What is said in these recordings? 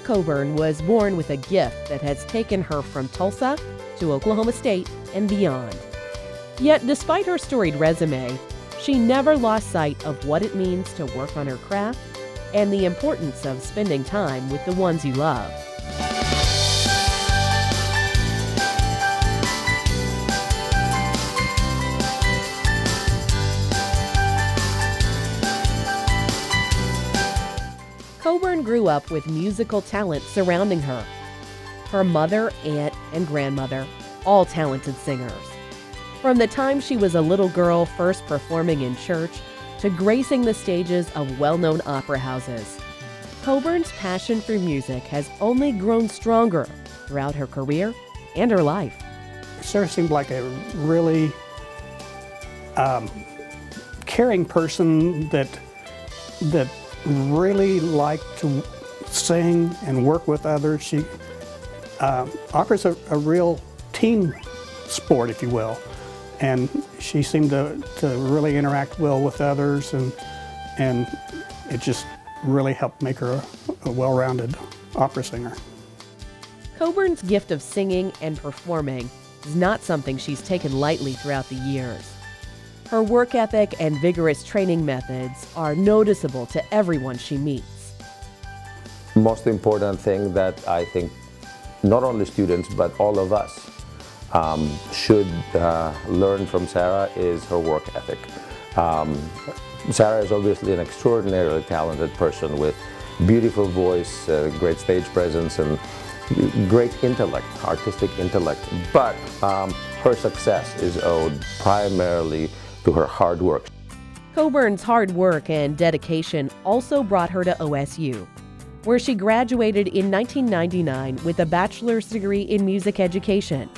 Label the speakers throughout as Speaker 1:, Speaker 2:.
Speaker 1: Coburn was born with a gift that has taken her from Tulsa to Oklahoma State and beyond. Yet, despite her storied resume, she never lost sight of what it means to work on her craft and the importance of spending time with the ones you love. Coburn grew up with musical talent surrounding her. Her mother, aunt, and grandmother, all talented singers. From the time she was a little girl first performing in church to gracing the stages of well known opera houses, Coburn's passion for music has only grown stronger throughout her career and her life.
Speaker 2: Sarah seemed like a really um, caring person that that really liked to sing and work with others. She uh, opera's a, a real team sport, if you will, and she seemed to, to really interact well with others, and and it just really helped make her a, a well-rounded opera singer.
Speaker 1: Coburn's gift of singing and performing is not something she's taken lightly throughout the years. Her work ethic and vigorous training methods are noticeable to everyone she meets.
Speaker 3: Most important thing that I think not only students but all of us um, should uh, learn from Sarah is her work ethic. Um, Sarah is obviously an extraordinarily talented person with beautiful voice, uh, great stage presence, and great intellect, artistic intellect. But um, her success is owed primarily to her hard work.
Speaker 1: Coburn's hard work and dedication also brought her to OSU, where she graduated in 1999 with a bachelor's degree in music education.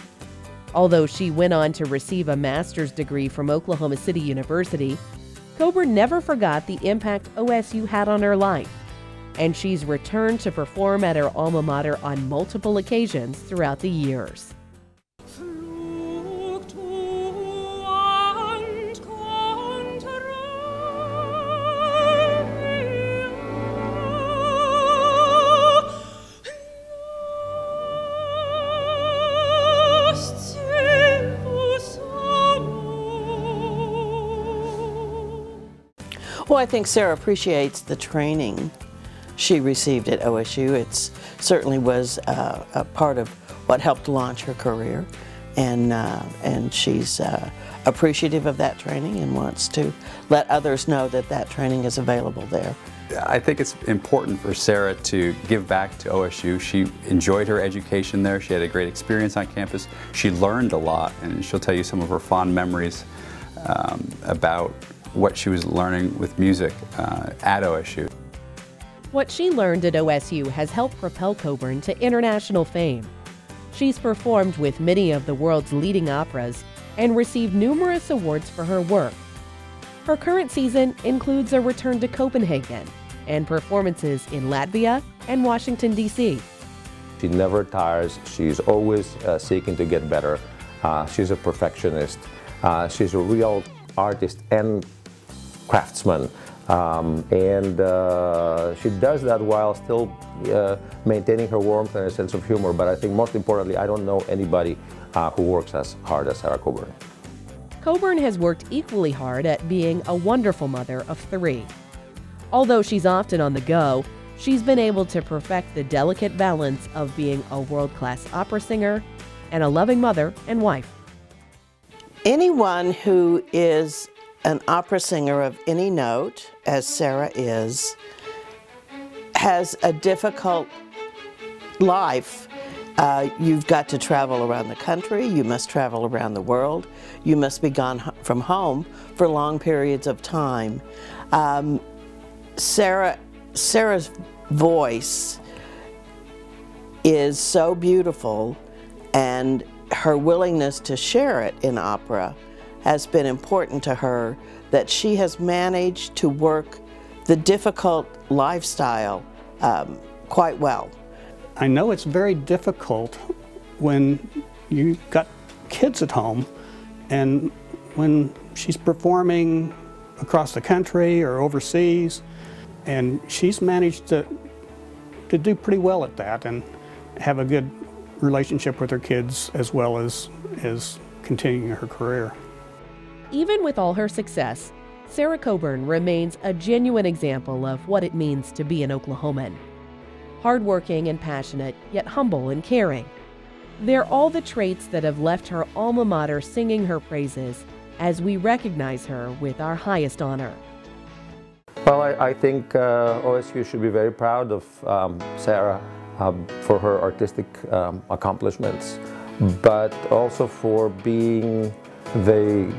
Speaker 1: Although she went on to receive a master's degree from Oklahoma City University, Coburn never forgot the impact OSU had on her life, and she's returned to perform at her alma mater on multiple occasions throughout the years.
Speaker 4: I think Sarah appreciates the training she received at OSU. It certainly was uh, a part of what helped launch her career, and uh, and she's uh, appreciative of that training and wants to let others know that that training is available there.
Speaker 5: I think it's important for Sarah to give back to OSU. She enjoyed her education there. She had a great experience on campus. She learned a lot, and she'll tell you some of her fond memories um, about what she was learning with music uh, at OSU.
Speaker 1: What she learned at OSU has helped propel Coburn to international fame. She's performed with many of the world's leading operas and received numerous awards for her work. Her current season includes a return to Copenhagen and performances in Latvia and Washington, D.C.
Speaker 3: She never tires. She's always uh, seeking to get better. Uh, she's a perfectionist. Uh, she's a real artist and craftsman. Um, and uh, she does that while still uh, maintaining her warmth and a sense of humor. But I think most importantly, I don't know anybody uh, who works as hard as Sarah Coburn.
Speaker 1: Coburn has worked equally hard at being a wonderful mother of three. Although she's often on the go, she's been able to perfect the delicate balance of being a world class opera singer and a loving mother and wife.
Speaker 4: Anyone who is an opera singer of any note, as Sarah is, has a difficult life. Uh, you've got to travel around the country, you must travel around the world, you must be gone from home for long periods of time. Um, Sarah, Sarah's voice is so beautiful and her willingness to share it in opera has been important to her that she has managed to work the difficult lifestyle um, quite well.
Speaker 2: I know it's very difficult when you've got kids at home and when she's performing across the country or overseas and she's managed to to do pretty well at that and have a good relationship with her kids as well as, as continuing her career.
Speaker 1: Even with all her success, Sarah Coburn remains a genuine example of what it means to be an Oklahoman. Hardworking and passionate, yet humble and caring. They're all the traits that have left her alma mater singing her praises as we recognize her with our highest honor.
Speaker 3: Well, I, I think uh, OSU should be very proud of um, Sarah um, for her artistic um, accomplishments, but also for being the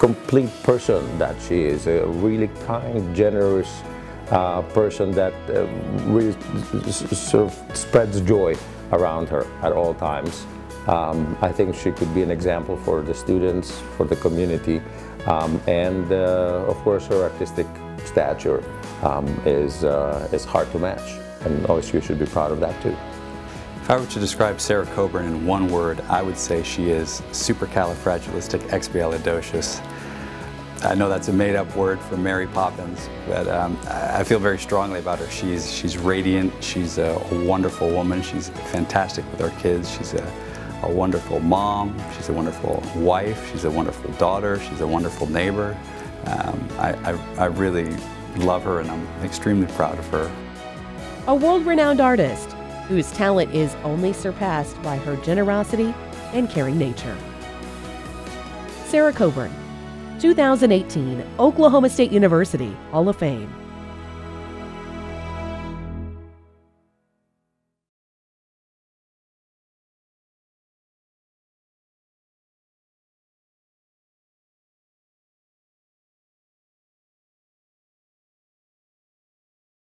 Speaker 3: complete person that she is, a really kind, generous uh, person that uh, really sort of spreads joy around her at all times. Um, I think she could be an example for the students, for the community, um, and uh, of course her artistic stature um, is, uh, is hard to match, and OSU should be proud of that too.
Speaker 5: If I were to describe Sarah Coburn in one word, I would say she is supercalifragilisticexpialidocious. I know that's a made-up word for Mary Poppins, but um, I feel very strongly about her. She's she's radiant. She's a, wonderful woman. She's fantastic with our kids. She's a, a wonderful mom. She's a wonderful wife. She's a wonderful daughter. She's a wonderful neighbor. Um, I, I, I really love her, and I'm extremely proud of her.
Speaker 1: A world-renowned artist whose talent is only surpassed by her generosity and caring nature. Sarah Coburn, 2018 Oklahoma State University Hall of Fame.